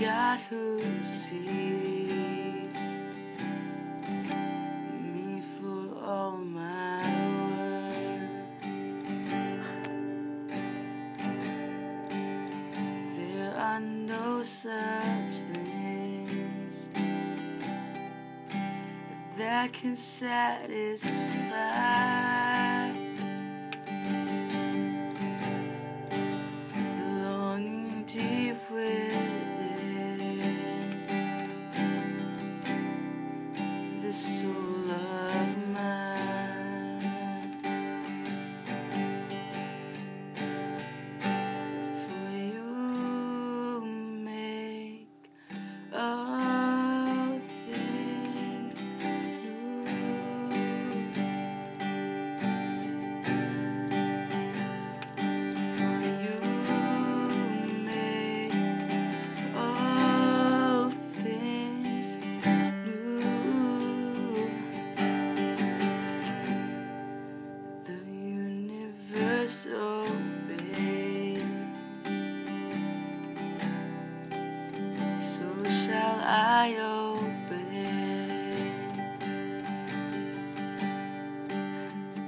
God who sees me for all my worth. There are no such things that can satisfy. I obey.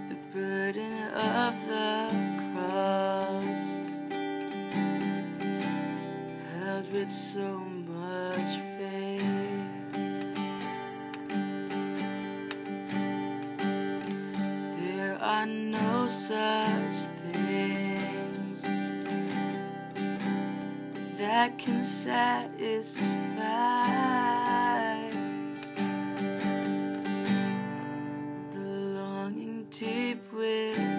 The burden of the cross held with so much faith. There are no such things that can satisfy deep within